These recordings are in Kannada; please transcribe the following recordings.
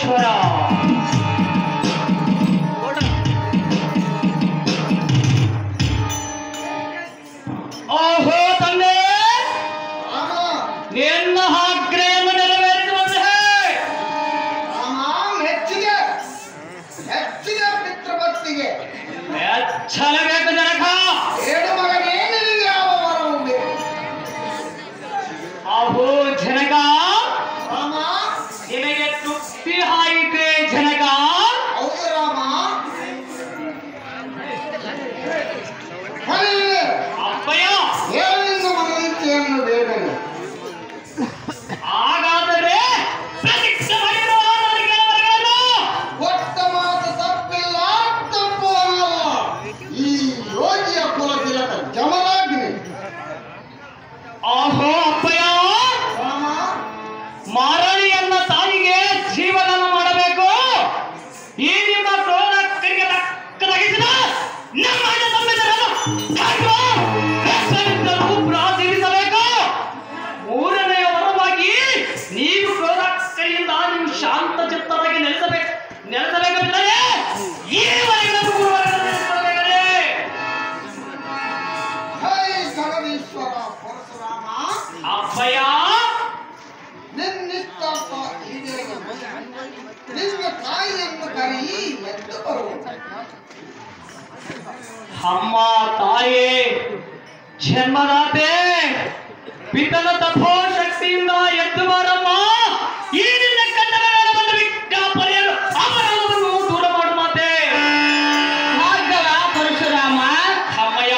ಜಗದೀಶ್ವರ ಜೈ ಜಗದೇಶ್ವರ ಓಹೋ ತಂದೆ ರಾಮ ನಿನ್ನ ಆಗ್ರಹವನ್ನು ನೆರವೇರಿಸುವಂತೆ ರಾಮ ಅಮ್ಮ, ತಾಯೇ, ಜನ್ಮದಾತೆ ಪಿತನ ತಪೋಶಕ್ತಿಯಿಂದ ಎದ್ದು ಬಾರಮ್ಮ. ಈ ನಿನ್ನ ಬಂದ ವಿಜ್ಞಾಪನೆಯನ್ನು ಅಪರಾಧವನ್ನು ದೂರ ಮಾಡು ಮಾತೆ ಭಾರ್ಗವ ಪರಶುರಾಮ, ಅಮ್ಮಯ್ಯ.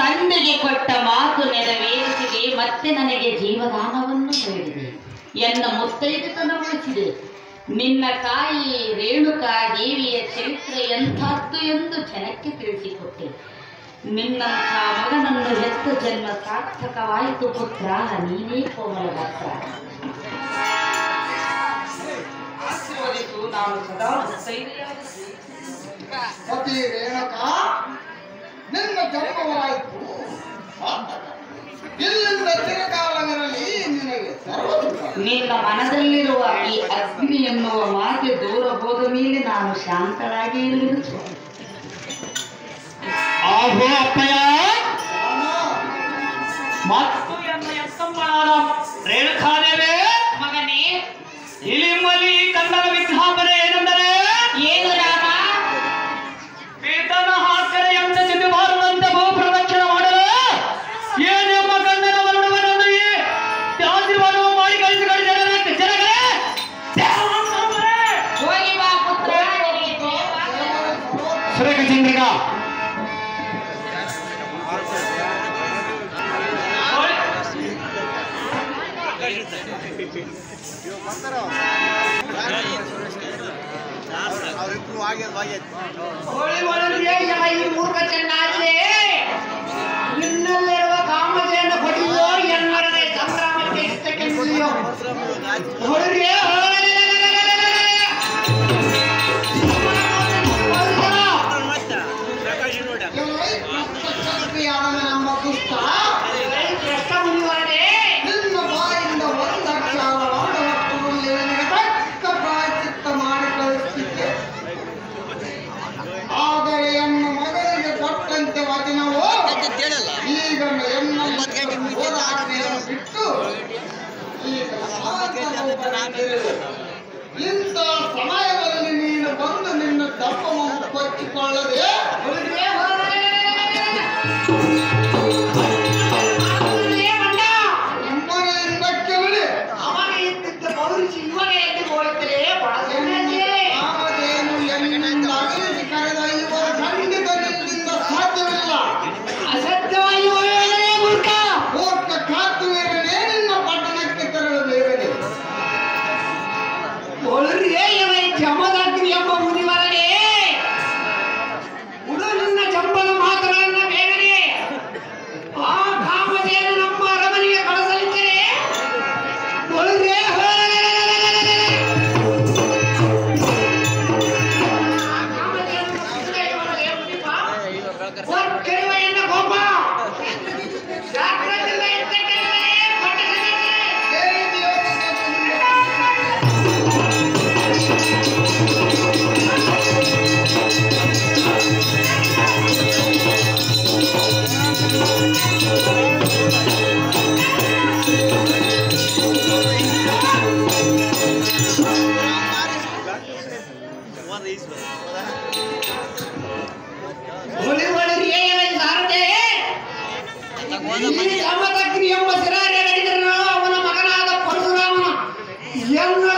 ತಂದೆಗೆ ಕೊಟ್ಟ ಮಾತು ನೆರವೇರಿಸಿದೆ, ಮತ್ತೆ ನನಗೆ ಜೀವದಾನವನ್ನು ನೀಡಿದೆ ಎನ್ನ ಮುತ್ತೈದೆತನ ಉಳಿಸಿದೆ. ನಿನ್ನ ತಾಯಿ ರೇಣುಕಾ ದೇವಿಯ ಚರಿತ್ರೆ ಎಂಥದ್ದು ಎಂದು ಜನಕ್ಕೆ ತಿಳಿಸಿಕೊಟ್ಟೆ ನಿನ್ನಂಥ ಮಗನನ್ನು ಹೆತ್ತ ಜನ್ಮ ಸಾರ್ಥಕವಾಯಿತು ಪುತ್ರ, ನೀನೇ ಕೋಮಲ ಆಶೀರ್ವದಿಸು, ನಾನು. ಸತಿ ರೇಣುಕ, ನಿನ್ನ ಜನ್ಮವಾಯಿತು. ಇಲ್ಲಿಂದ ತಿರುಗಾ ನಿನ್ನ ಮನದಲ್ಲಿರುವ ಈ ಅಗ್ನಿ ಎನ್ನುವ ಮಾತೆ ದೂರ ಹೋದ ಮೇಲೆ ನಾನು ಶಾಂತರಾಗಿ ಇರುವುದು ಆಹೋ ಅಪ್ಪಯ್ಯ. ಅವರಿಬ್ರು ಆಗ್ಯದ ಆಗ್ಯದ ಹೋಳಿ ಒಳಗೆ ಯಮ ಈ ಮೂರ್ಖ ಚೆನ್ನಾಗಿದೆ ನಿನ್ನಲ್ಲಿರುವ ಕಾಮಧೇನು ಪಡೆಯುವ ಎನ್ನರದೆ ಸಂಗ್ರಾಮಕ್ಕೆ ಇಷ್ಟಕ್ಕೆ ನಿಲ್ಲಿಯೋ ಹೊರಗೆ ಬಿಟ್ಟು ಈಗ ಇಂಥ ಸಮಯದಲ್ಲಿ ನೀನು ಬಂದು ನಿನ್ನ ದಪ್ಪವನ್ನು ಕೊಚ್ಚಿಕೊಳ್ಳದೆ yang.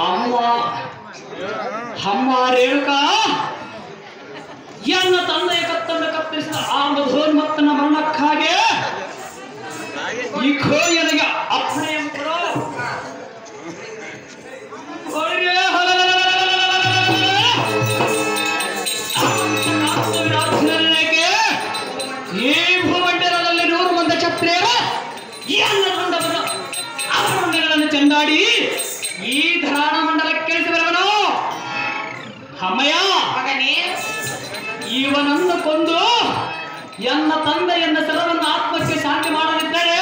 ಅಮ್ಮ ಅಮ್ಮ ರೇಣುಕ. ಎನ್ನ ತಂದೆಯ ಕತ್ತನ್ನು ಕತ್ತರಿಸಿದ ಆ ಮಧೋನ್ಮತ್ತನ ಮರಣಕ್ಕಾಗಿ ಈ ಕೋಯನಿಗೆ ಅಪ್ಪಣೆ ಈ ಭೂಮಂಡಲದಲ್ಲಿ ನೂರು ಮಂದ ತಂಡವನ್ನು ಅವರುಗಳನ್ನು ಚೆಂದಾಡಿ ಈ ಧರಾಣ ಮಂಡಲಕ್ಕೆ ಬರುವನು ಅಮ್ಮಯ್ಯ ಮಗನೇ. ಇವನನ್ನು ಕೊಂದು ಎನ್ನ ತಂದೆಯನ್ನ ಸೆಲವನ್ನು ಆತ್ಮಕ್ಕೆ ಶಾಂತಿ ಮಾಡಲಿದ್ದರೆ.